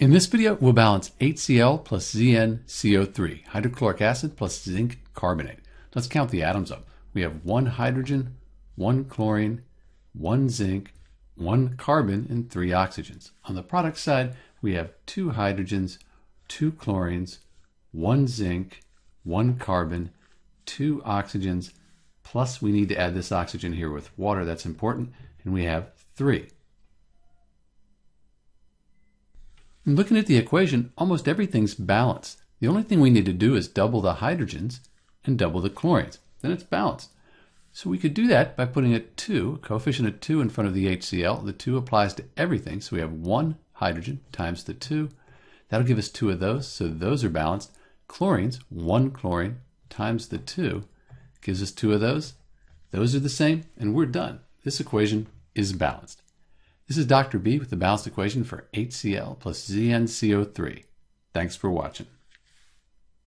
In this video, we'll balance HCl plus ZnCO3, hydrochloric acid plus zinc carbonate. Let's count the atoms up. We have one hydrogen, one chlorine, one zinc, one carbon, and three oxygens. On the product side, we have two hydrogens, two chlorines, one zinc, one carbon, two oxygens, plus we need to add this oxygen here with water, that's important, and we have three. Looking at the equation, almost everything's balanced. The only thing we need to do is double the hydrogens and double the chlorines. Then it's balanced. So we could do that by putting a 2, a coefficient of 2 in front of the HCl. The 2 applies to everything, so we have 1 hydrogen times the 2. That'll give us 2 of those, so those are balanced. Chlorines, 1 chlorine times the 2 gives us 2 of those. Those are the same, and we're done. This equation is balanced. This is Dr. B with the balanced equation for HCl plus ZnCO3. Thanks for watching.